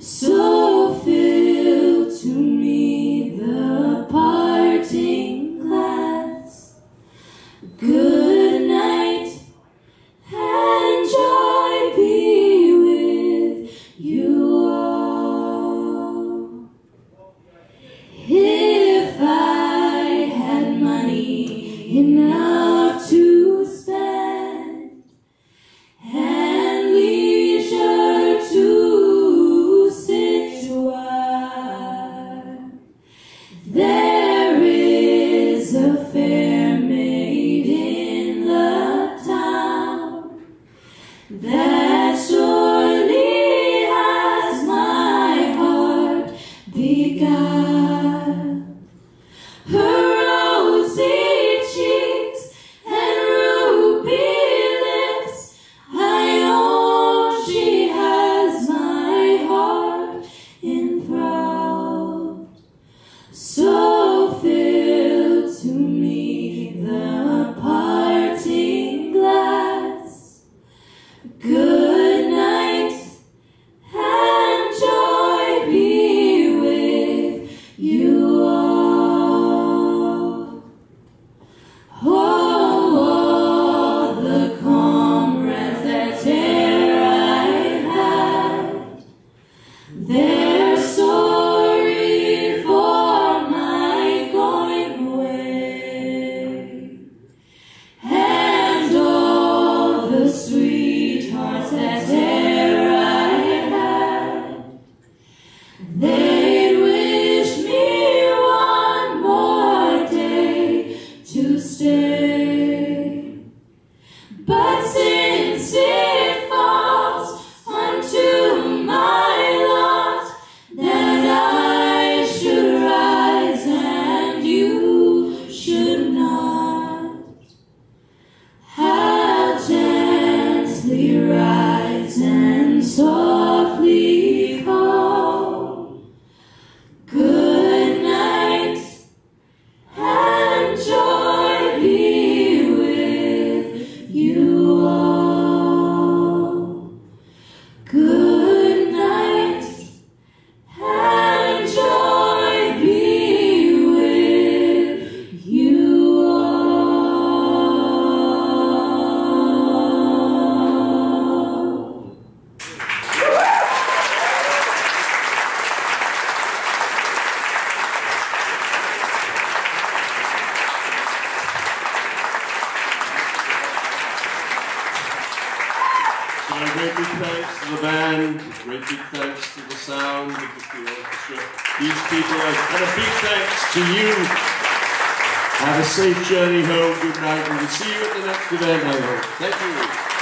So fill to me the parting glass. Good night, and joy be with you all. If I had money enough. Be God. So great big thanks to the band, great big thanks to the sound, the orchestra, these people, and a big thanks to you. Have a safe journey home, good night, and we'll see you at the next event, I hope. Thank you.